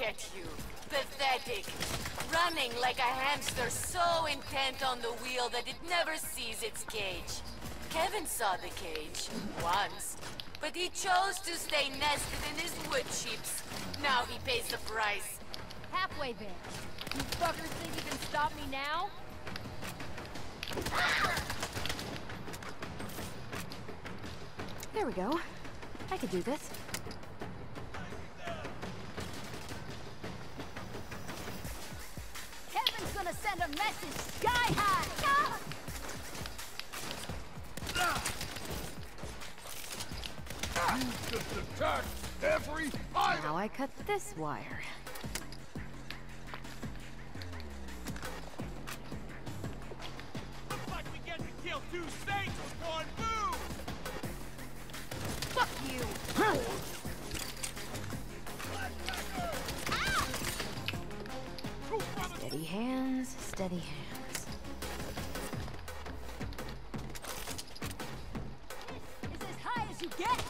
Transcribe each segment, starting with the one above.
Look at you. Pathetic. Running like a hamster so intent on the wheel that it never sees its cage. Kevin saw the cage. Once. But he chose to stay nested in his wood chips. Now he pays the price. Halfway there. You fuckers think you can stop me now? There we go. I could do this. Item! Now I cut this wire. Steady hands. It's as high as you get!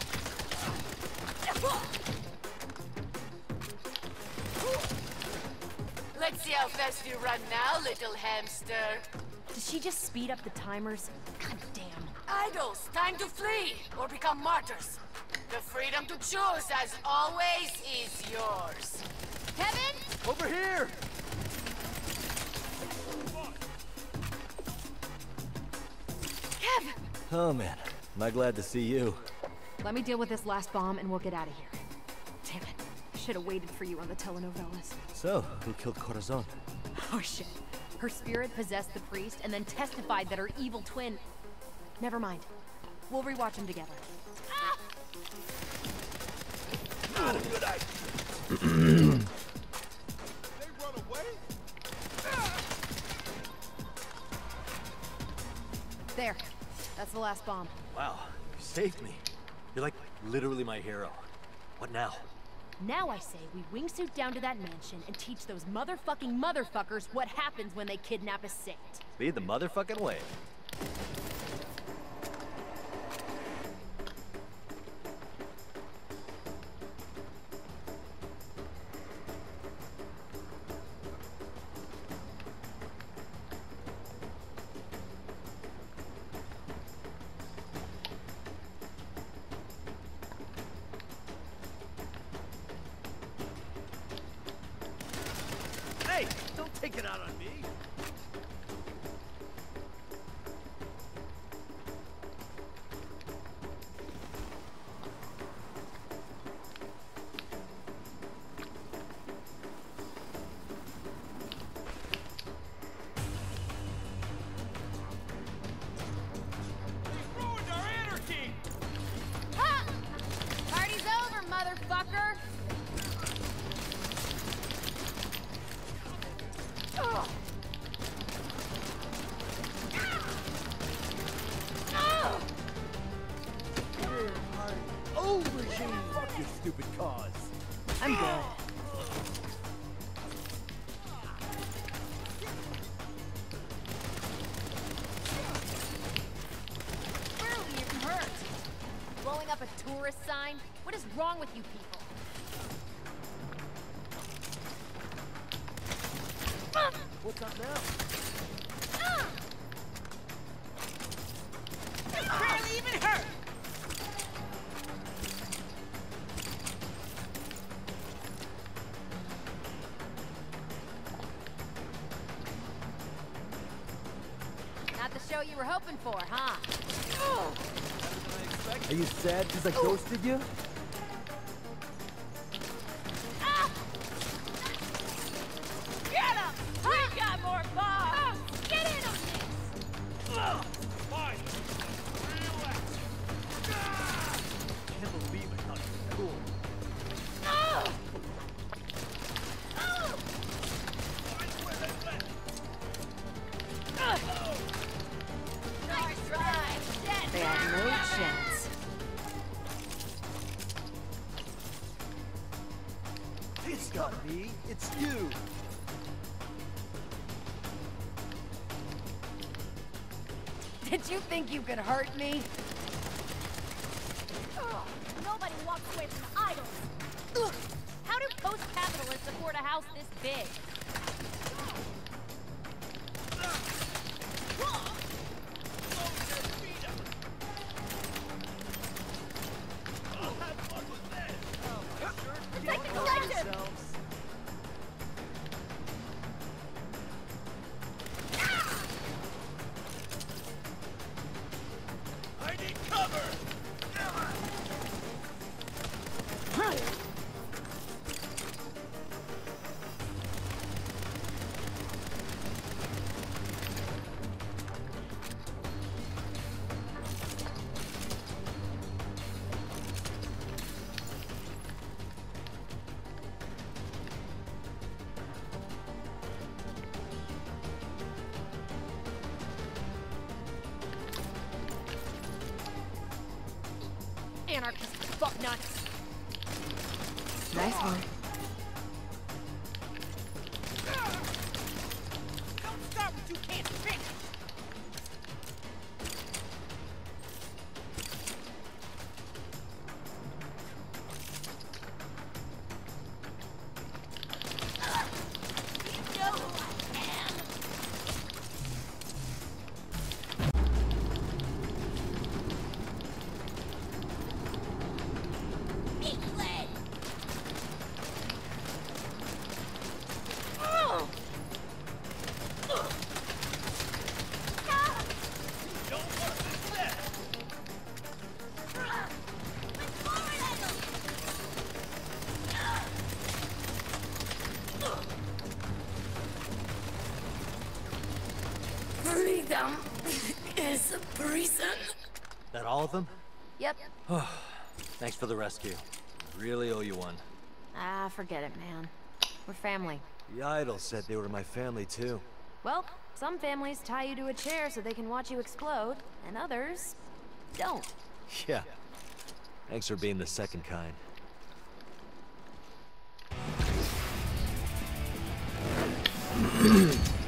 Let's see how fast you run now, little hamster. Did she just speed up the timers? God damn. Idols, time to flee or become martyrs. The freedom to choose, as always, Oh man, am I glad to see you. Let me deal with this last bomb and we'll get out of here. Damn it. I should have waited for you on the telenovelas. So, who killed Corazon? Oh shit. Her spirit possessed the priest and then testified that her evil twin... Never mind. We'll rewatch them together. Not ah! a good idea. The last bomb. Wow, you saved me. You're like literally my hero. What now? Now I say we wingsuit down to that mansion and teach those motherfucking motherfuckers what happens when they kidnap a saint. Lead the motherfucking way. Is wrong with you people? What's up now? Barely even hurt! Not the show you were hoping for, huh? Are you sad because I oh. ghosted you? Think you could hurt me? Ugh, Nobody walks away from idols! How do post-capitalists afford a house this big? All of them? Yep. Thanks for the rescue. I Really owe you one. Ah, forget it, man. We're family. The idol said they were my family too. Well, some families tie you to a chair so they can watch you explode, and others don't. Yeah. Thanks for being the second kind.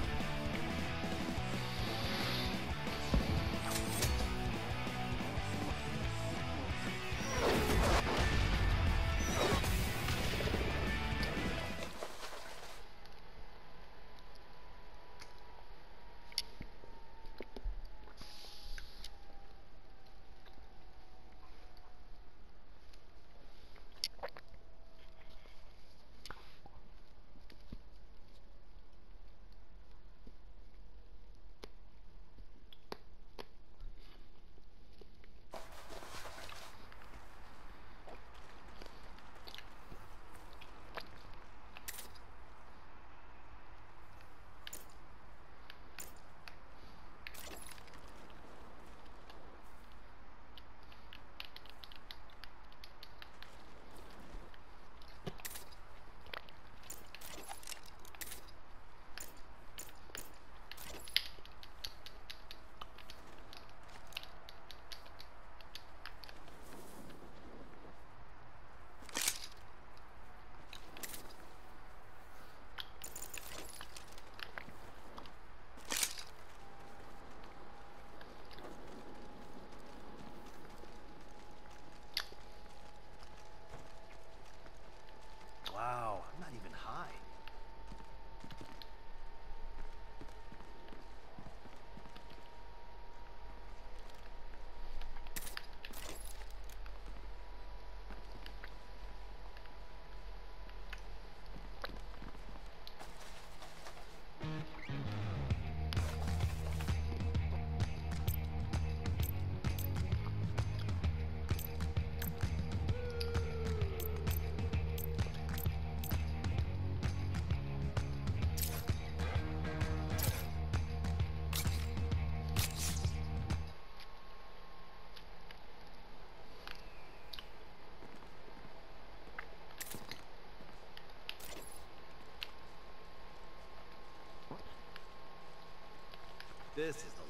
This is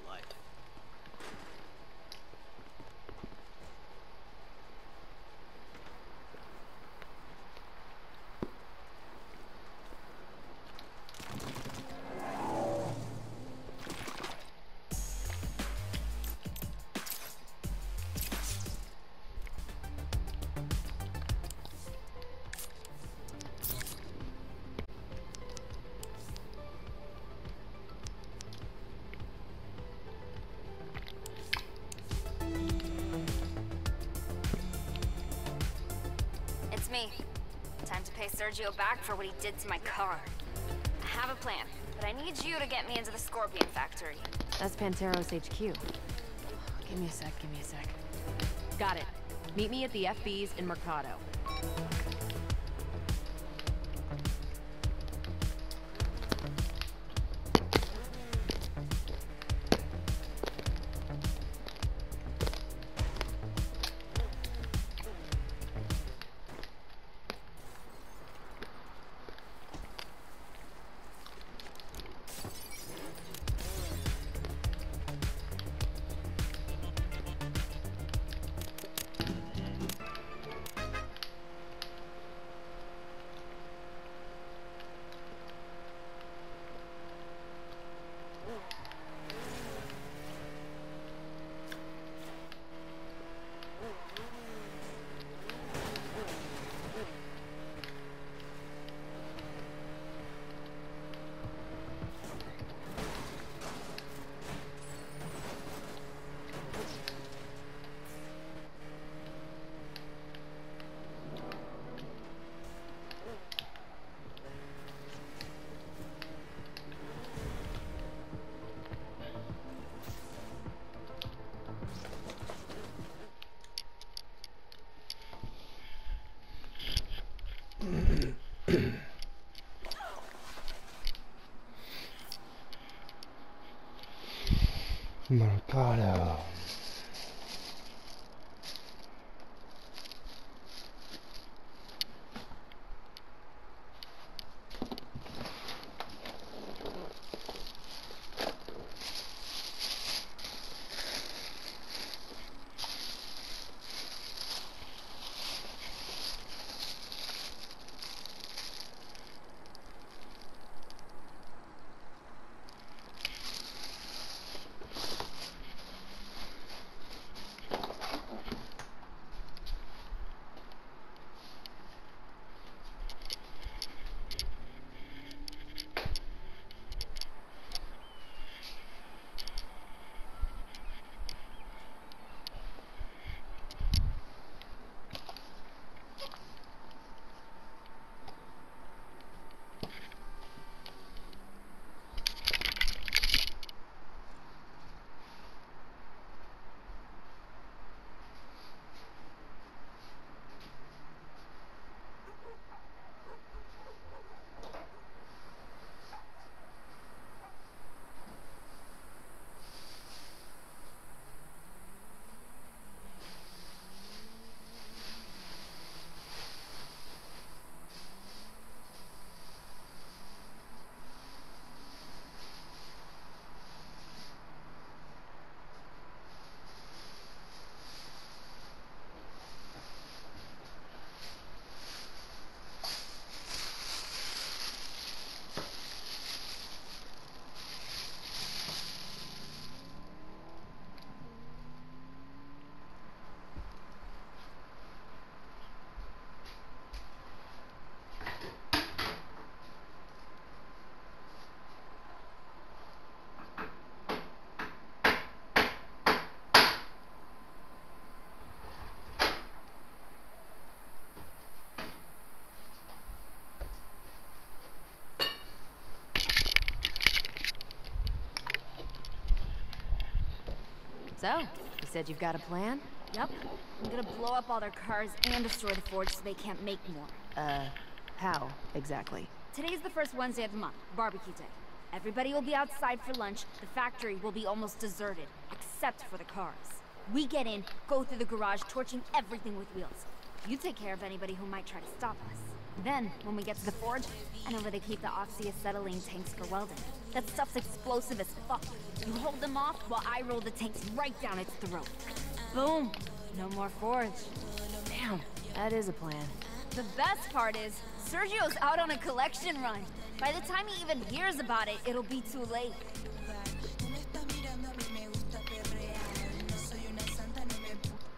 Sergio back for what he did to my car. I have a plan, but I need you to get me into the Scorpion factory. That's Panteros HQ. Give me a sec, give me a sec. Got it. Meet me at the FB's in Mercado. Mercado. So, you said you've got a plan? Yep. I'm gonna blow up all their cars and destroy the forge so they can't make more. Uh, how, exactly? Today's the first Wednesday of the month, barbecue day. Everybody will be outside for lunch. The factory will be almost deserted, except for the cars. We get in, go through the garage, torching everything with wheels. You take care of anybody who might try to stop us. Then, when we get to the forge, I know where they keep the oxyacetylene tanks for welding. That stuff's explosive as fuck. You hold them off while I roll the tanks right down its throat. Boom! No more forge. Damn, that is a plan. The best part is, Sergio's out on a collection run. By the time he even hears about it, it'll be too late.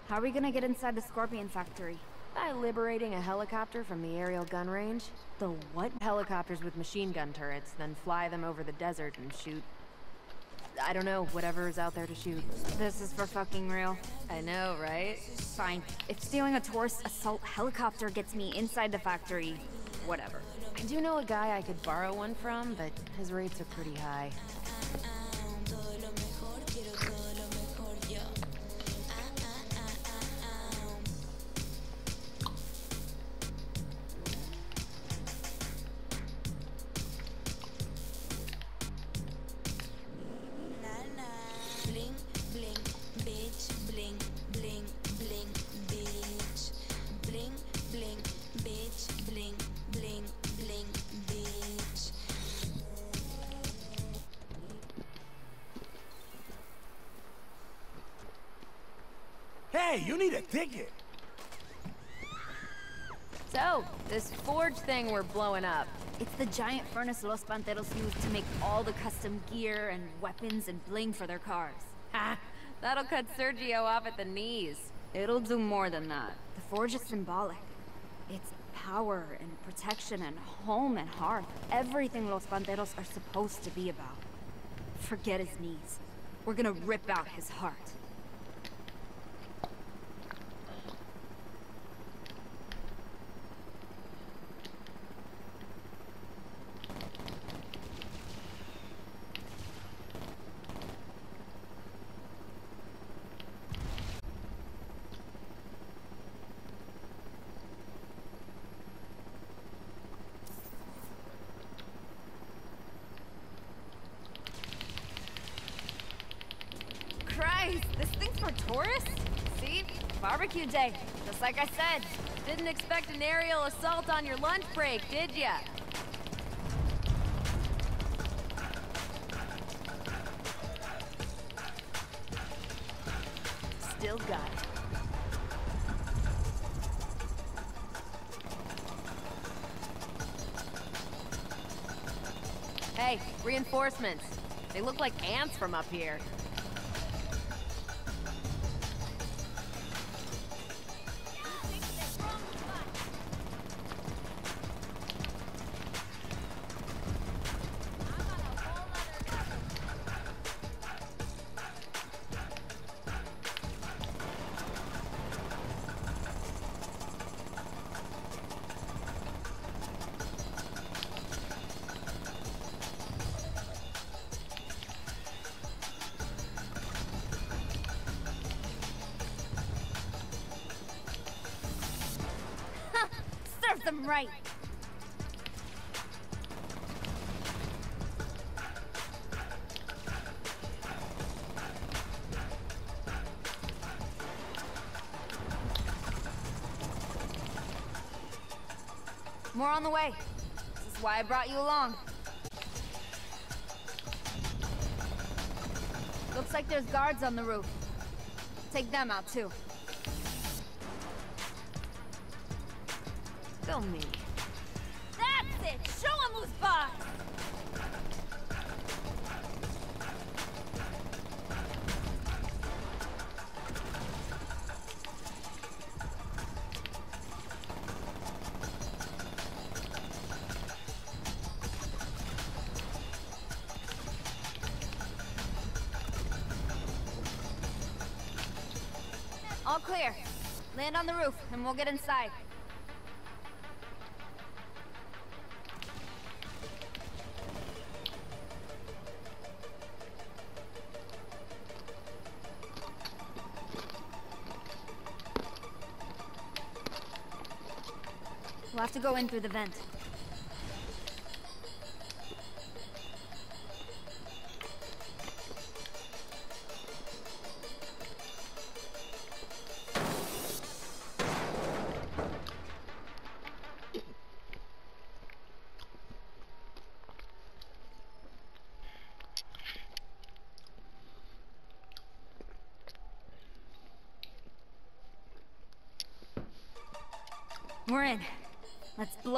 How are we gonna get inside the Scorpion factory? By liberating a helicopter from the aerial gun range. The what? Helicopters with machine gun turrets, then fly them over the desert and shoot... I don't know, whatever is out there to shoot. This is for fucking real. I know, right? Fine. If stealing a tourist assault helicopter gets me inside the factory, whatever. I do know a guy I could borrow one from, but his rates are pretty high. Hey, you need a ticket. So, this forge thing we're blowing up. It's the giant furnace Los Panteros use to make all the custom gear and weapons and bling for their cars. Ha! That'll cut Sergio off at the knees. It'll do more than that. The forge is symbolic. It's power and protection and home and hearth. Everything Los Panteros are supposed to be about. Forget his knees. We're gonna rip out his heart. Christ, this thing's for tourists? See? Barbecue day, just like I said. Didn't expect an aerial assault on your lunch break, did ya? Still got it. Hey, reinforcements. They look like ants from up here. Brought you along. Looks like there's guards on the roof. Take them out too. Go me. That's it! Show 'em who's boss! Land on the roof, and we'll get inside. We'll have to go in through the vent.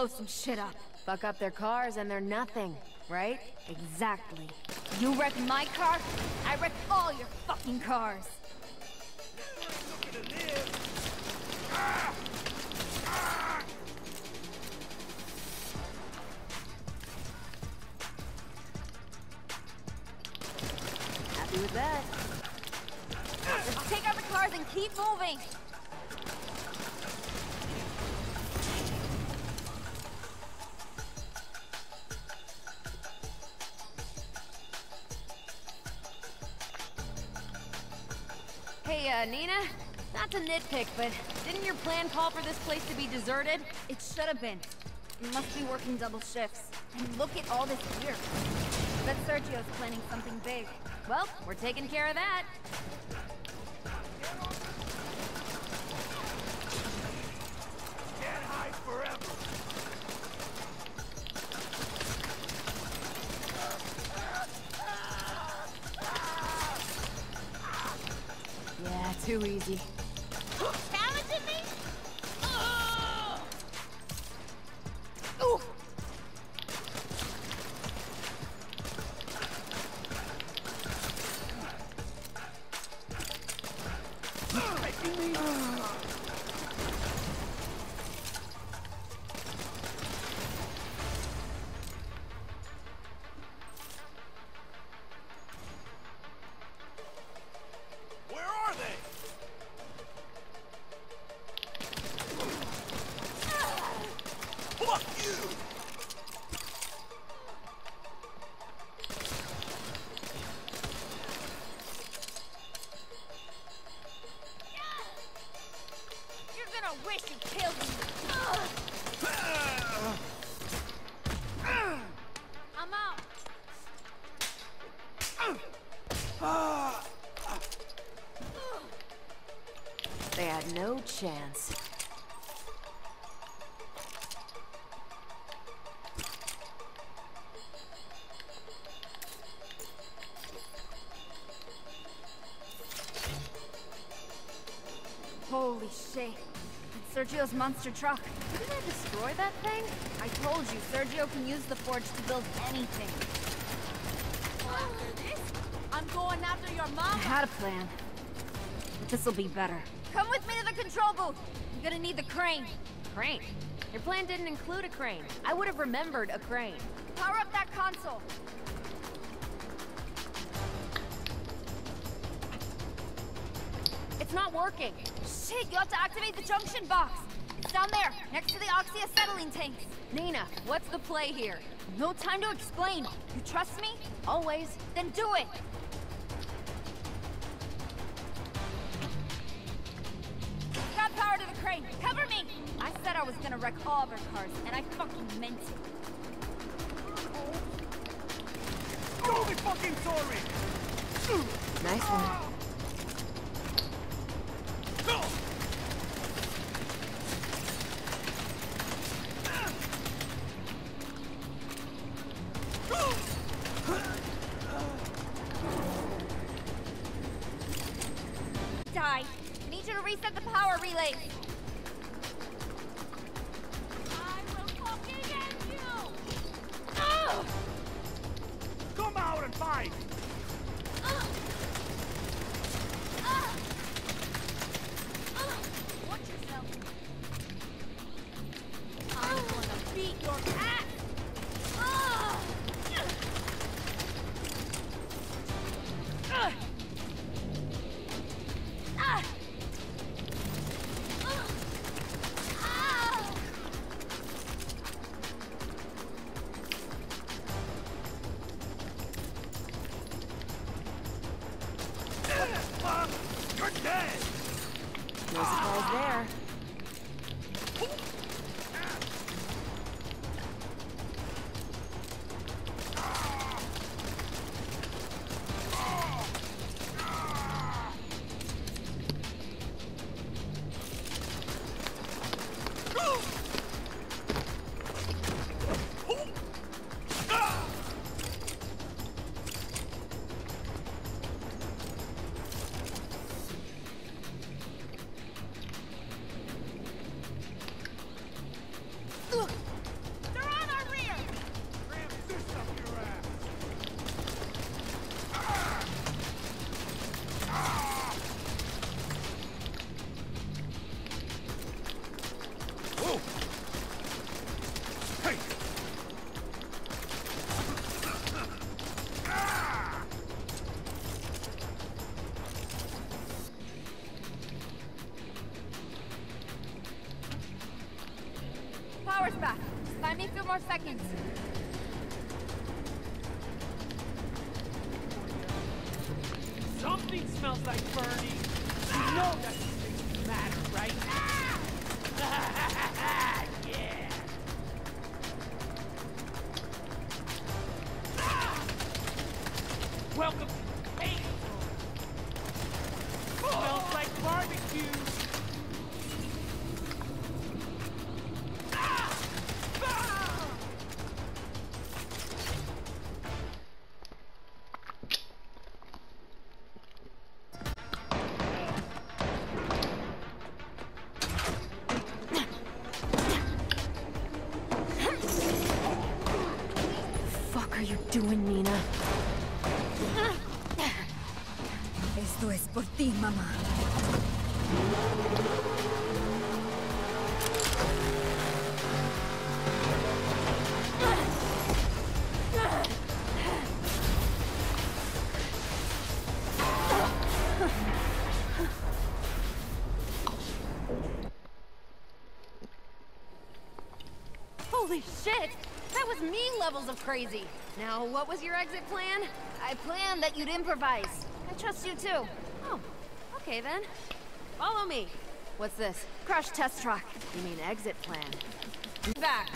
Blow some shit up. Fuck up their cars and they're nothing, right? Exactly. You wreck my car, I wreck all your fucking cars. Happy with that. Let's take out the cars and keep moving. Uh, Neenah? Not to nitpick, but didn't your plan call for this place to be deserted? It should have been. You must be working double shifts. And look at all this gear. Bet Sergio's planning something big. Well, we're taking care of that. Too easy. They had no chance. Holy shit. It's Sergio's monster truck. Didn't I destroy that thing? I told you, Sergio can use the forge to build anything. After this, I'm going after your mom. I had a plan. But this'll be better. Come with me to the control booth! I'm gonna need the crane. Crane. Your plan didn't include a crane. I would have remembered a crane. Power up that console. It's not working. Shit, you have to activate the junction box. It's down there, next to the oxyacetylene tanks. Neenah, what's the play here? No time to explain. You trust me? Always. Then do it! Cars, and I fucking meant it. You'll be fucking sorry! Nice one. Power's back. Just me a few more seconds. Something smells like Bernie! You know that things matter, right? Ah! levels of crazy. Now, what was your exit plan? I planned that you'd improvise. I trust you too. Oh, okay then. Follow me. What's this? Crash test truck. You mean exit plan? Back.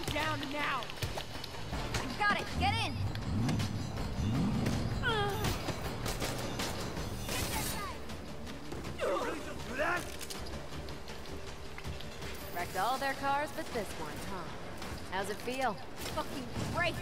Going down now. Got it. Get in. Uh. Wrecked all their cars but this one, huh? How's it feel? Fucking great.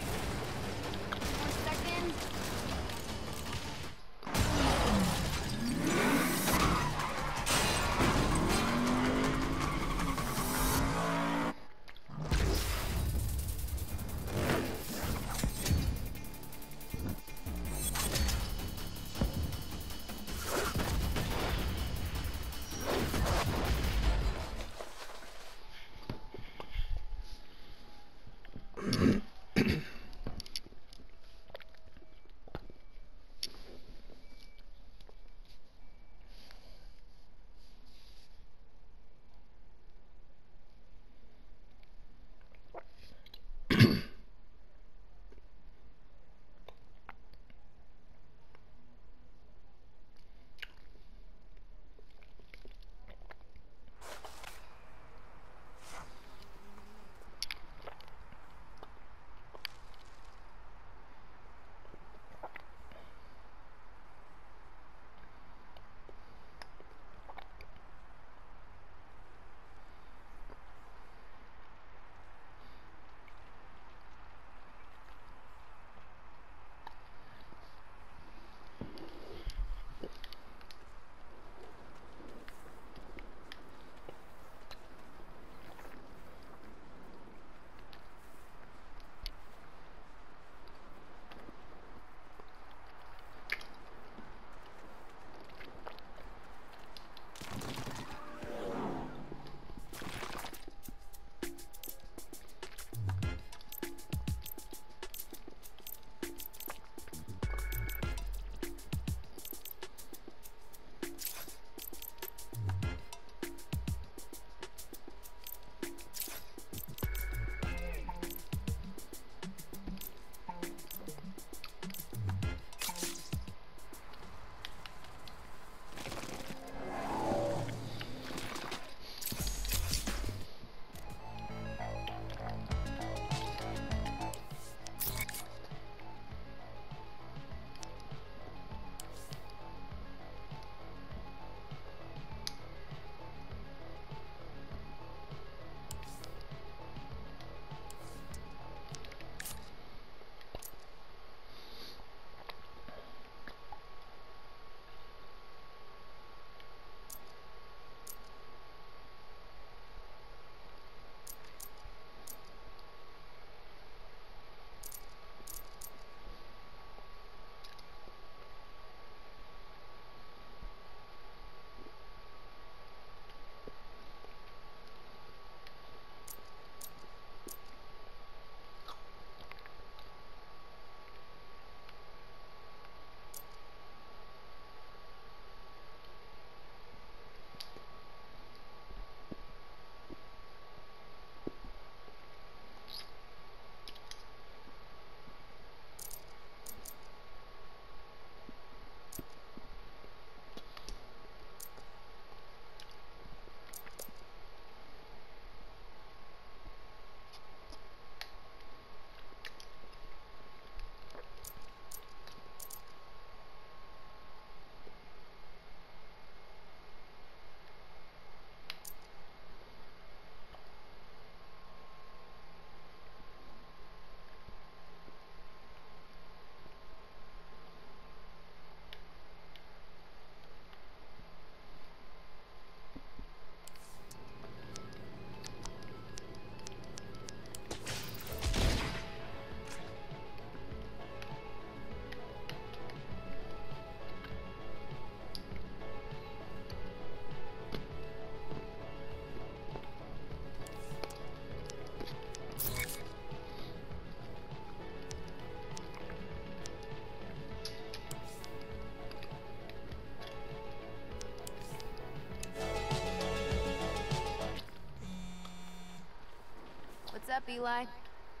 Eli?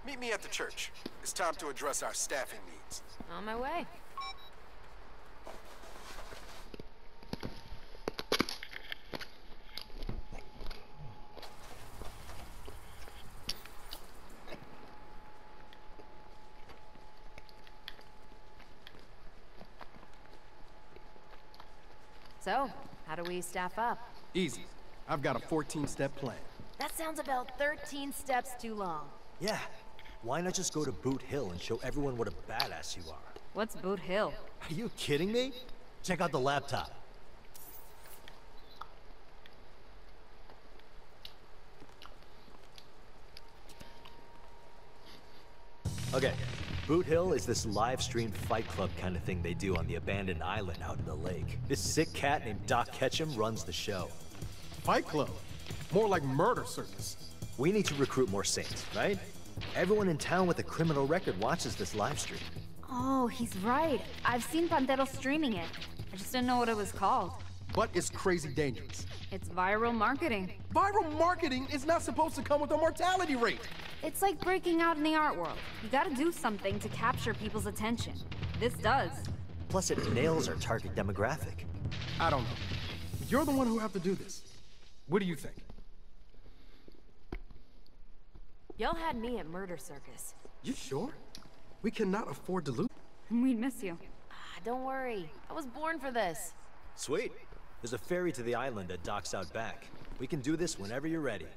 Meet me at the church. It's time to address our staffing needs. On my way. So, how do we staff up? Easy. I've got a 14-step plan. That sounds about 13 steps too long. Yeah. Why not just go to Boot Hill and show everyone what a badass you are? What's Boot Hill? Are you kidding me? Check out the laptop. Okay, Boot Hill is this live streamed fight club kind of thing they do on the abandoned island out in the lake. This sick cat named Doc Ketchum runs the show. Fight Club. More like murder circus. We need to recruit more saints, right? Everyone in town with a criminal record watches this live stream. Oh, he's right. I've seen Pantero streaming it. I just didn't know what it was called. But it's crazy dangerous. It's viral marketing. Viral marketing is not supposed to come with a mortality rate. It's like breaking out in the art world. You gotta do something to capture people's attention. This does. Plus, it nails our target demographic. I don't know. You're the one who have to do this. What do you think? Y'all had me at Murder Circus. You sure? We cannot afford to lose. We'd miss you. Ah, don't worry. I was born for this. Sweet. There's a ferry to the island that docks out back. We can do this whenever you're ready.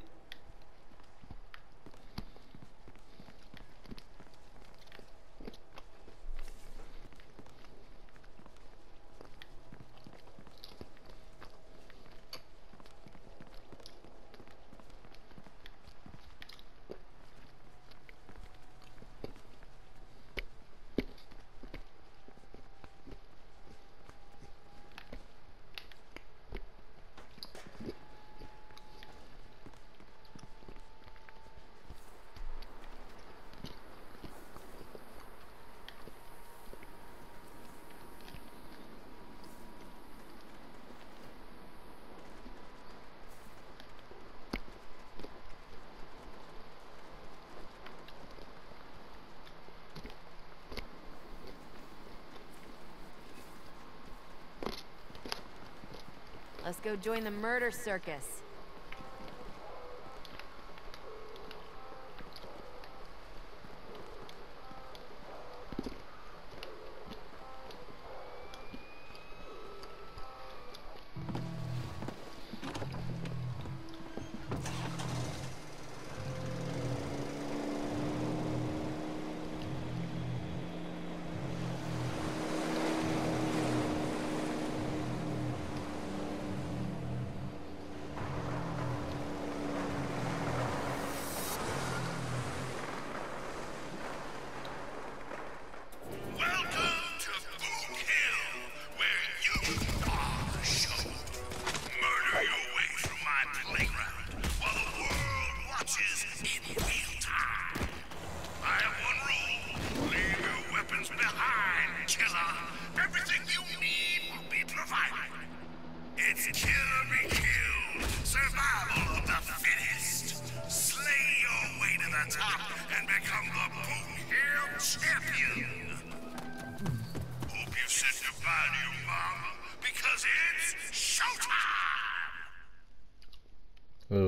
Let's go join the Murder Circus.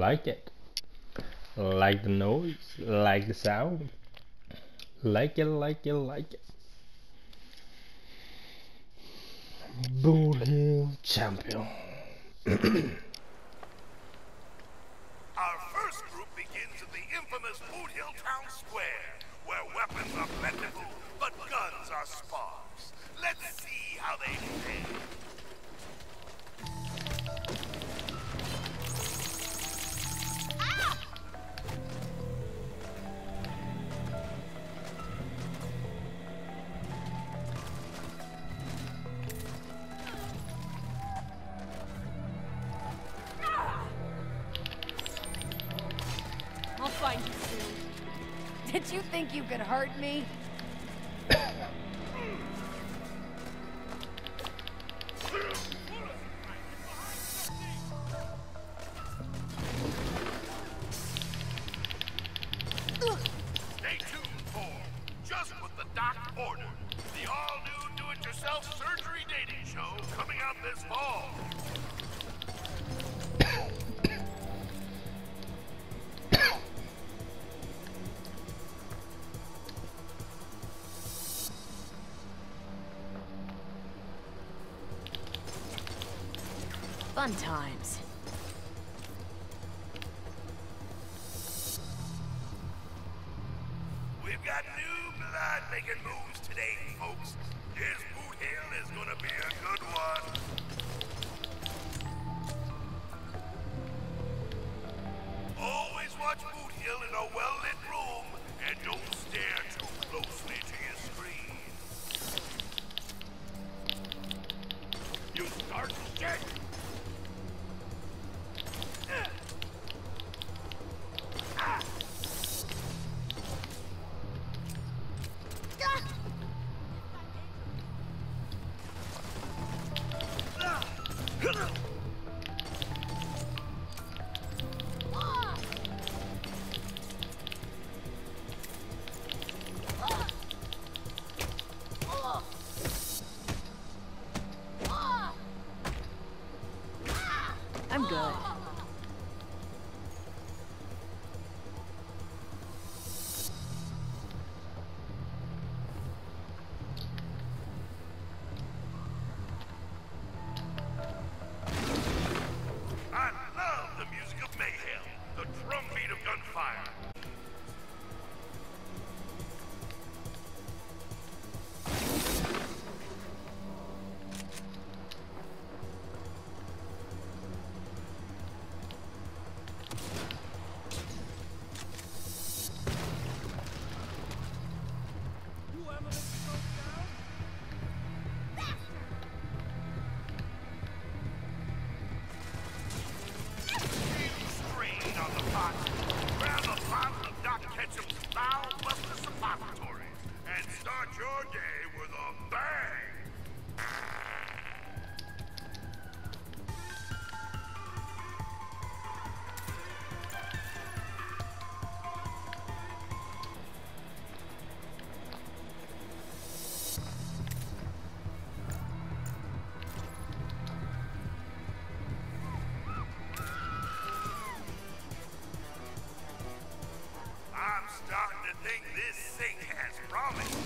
Like it. Like the noise. Like the sound. Like it, like it, like it. Boot Hill Champion. Our first group begins in the infamous Boot Hill Town Square, where weapons are plentiful, but guns are sparse. Let's see how they fare. Hurt fun times. We've got new blood making moves. thing this thing has promised.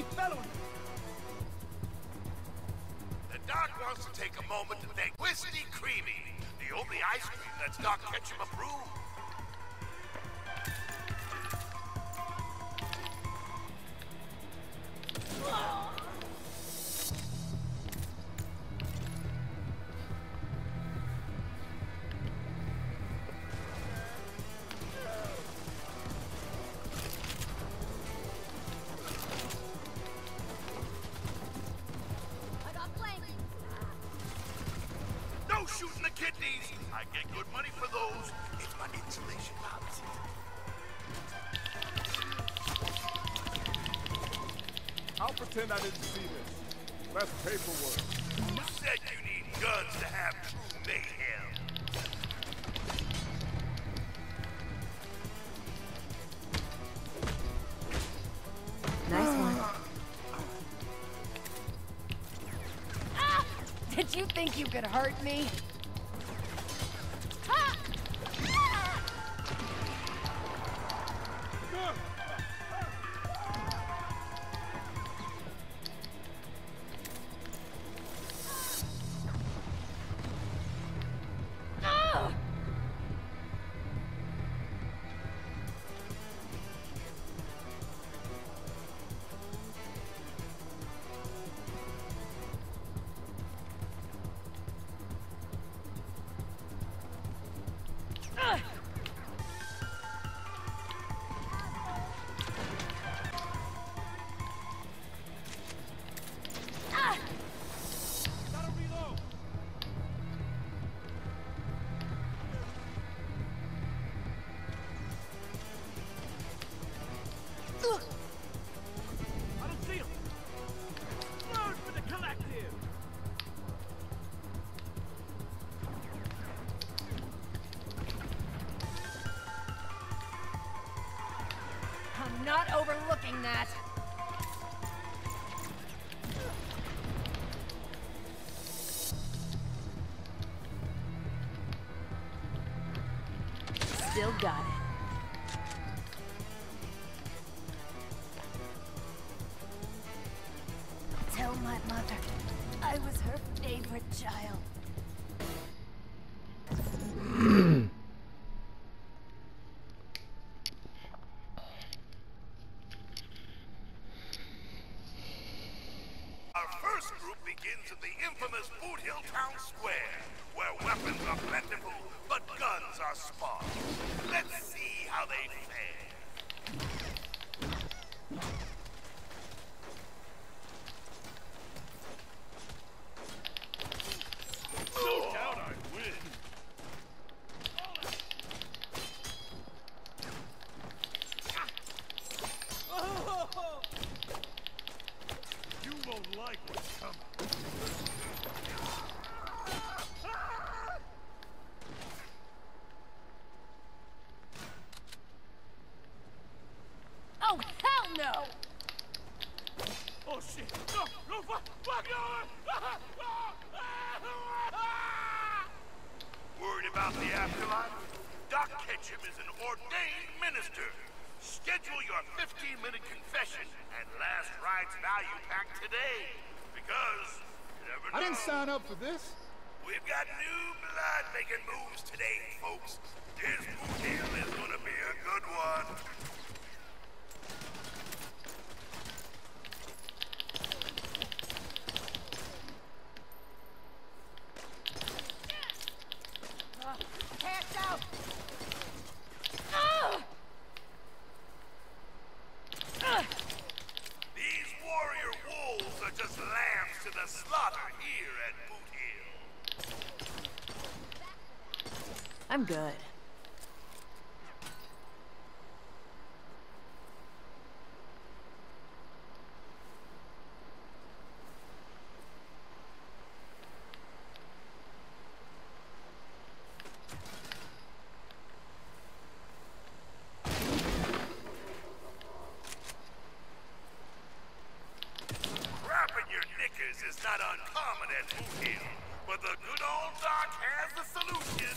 The doc wants to take a moment to thank Twisty Creamy, the only ice cream that's Doc Ketchum approved. gonna hurt me? that. Begins at the infamous Boot Hill Town Square, where weapons are plentiful, but guns are sparse. Let's see how they fare. No doubt I win. Won't like what's coming. Oh, hell no! Oh shit! No! No! Fuck! Fuck! No! Worried about the afterlife? Doc Ketchum is an ordained minister. Schedule your 15-minute confession and last rites value pack today. Because, you never know. I didn't sign up for this. We've got new blood making moves today, folks. This boot hill is gonna be a good one. Hands out! Ah! Ah! These warrior wolves are just lambs to slaughter here at Boot Hill. I'm good. Wrapping your knickers is not uncommon at Boot Hill, but the good old Doc has the solution.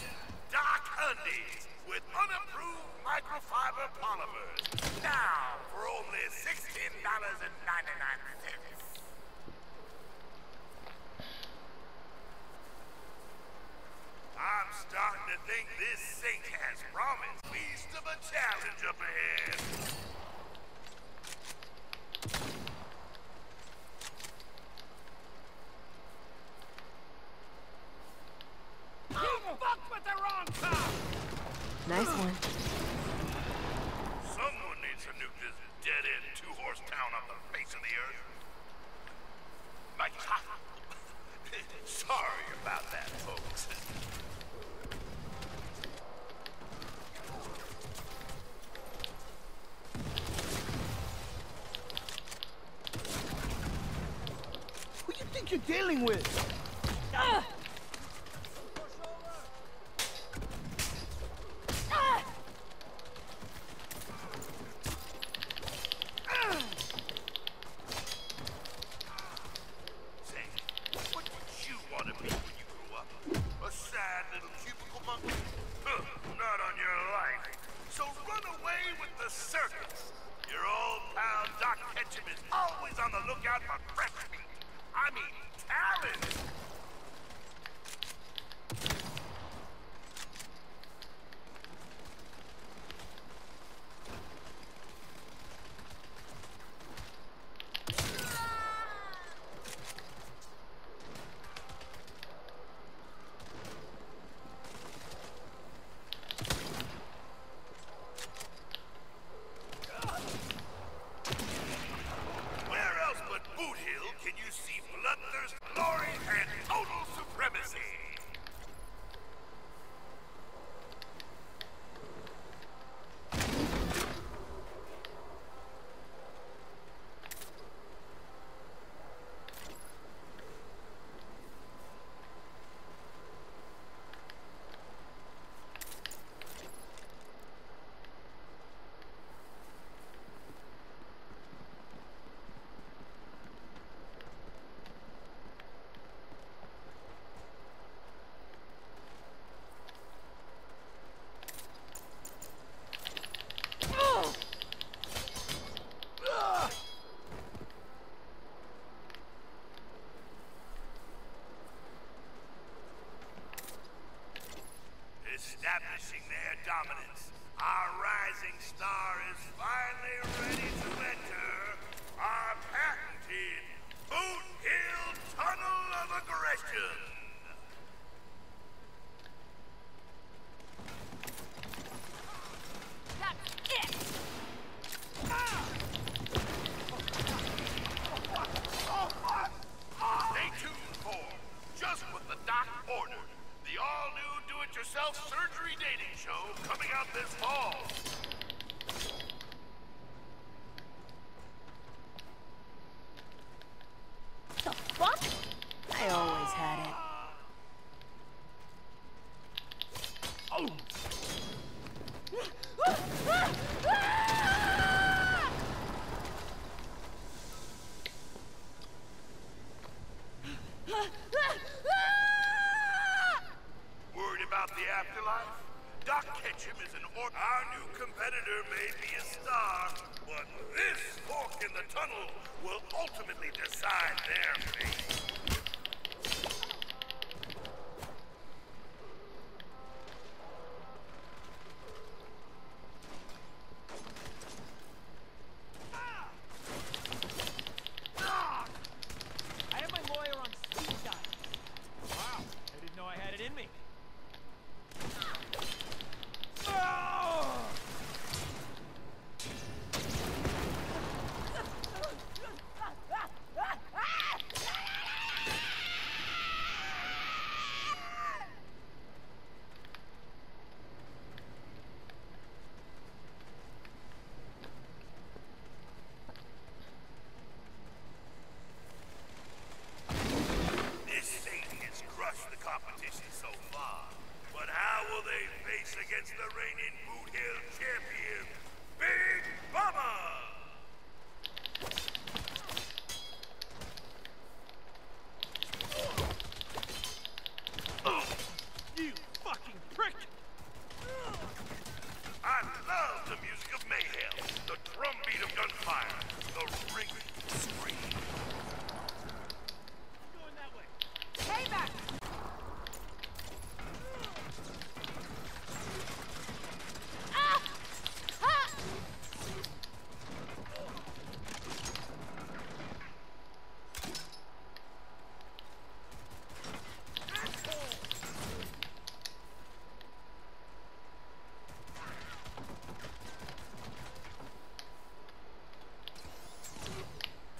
Doc Undies with unapproved microfiber polymers. Now for only $16.99. I'm starting to think this sink has promised beast of a challenge up ahead. You fucked with the wrong cop! Nice one. Someone needs to nuke this dead-end two-horse town off the face of the earth. Mike, sorry about that, folks. Who you think you're dealing with? establishing their dominance. Our rising star is finally ready to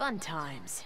Fun times.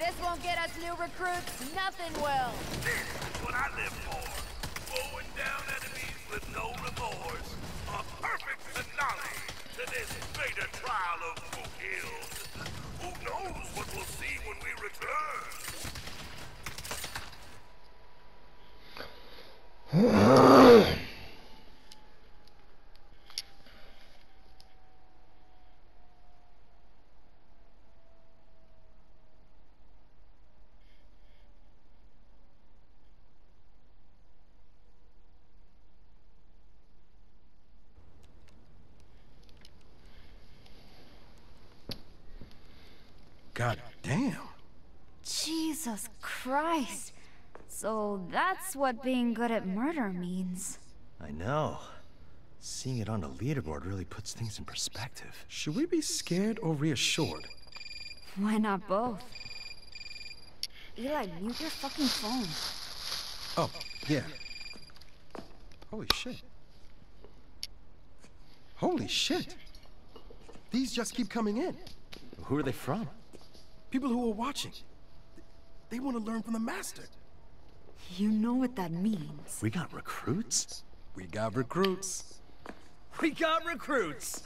this won't get us new recruits, nothing will. This is what I live for. Mowing down enemies with no remorse. A perfect finale to this beta trial of Book Who knows what we'll see when we return? Jesus Christ. So that's what being good at murder means. I know. Seeing it on the leaderboard really puts things in perspective. Should we be scared or reassured? Why not both? Eli, mute your fucking phone. Oh, yeah. Holy shit. Holy shit! These just keep coming in. Who are they from? People who are watching. They want to learn from the master. You know what that means. We got recruits? We got recruits. We got recruits!